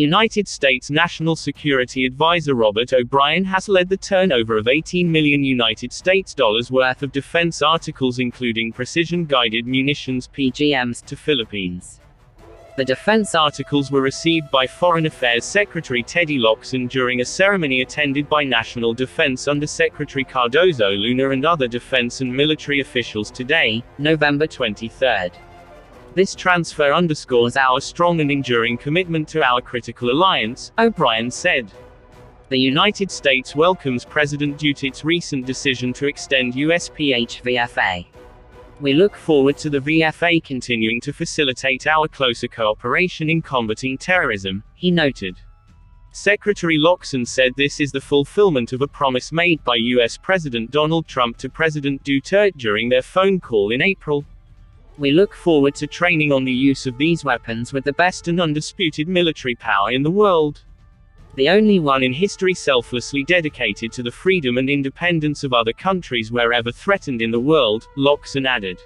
United States National Security Advisor Robert O'Brien has led the turnover of 18 million United States dollars worth of defense articles including precision-guided munitions PGMs to Philippines. The defense articles were received by Foreign Affairs Secretary Teddy Locsin during a ceremony attended by National Defense Undersecretary Cardozo Luna and other defense and military officials today, November 23. This transfer underscores our strong and enduring commitment to our critical alliance, O'Brien said. The United States welcomes President Duterte's recent decision to extend USPH VFA. We look forward to the VFA continuing to facilitate our closer cooperation in combating terrorism, he noted. Secretary Locsin said this is the fulfillment of a promise made by US President Donald Trump to President Duterte during their phone call in April, we look forward to training on the use of these weapons with the best and undisputed military power in the world. The only one in history selflessly dedicated to the freedom and independence of other countries wherever threatened in the world, Locsin added.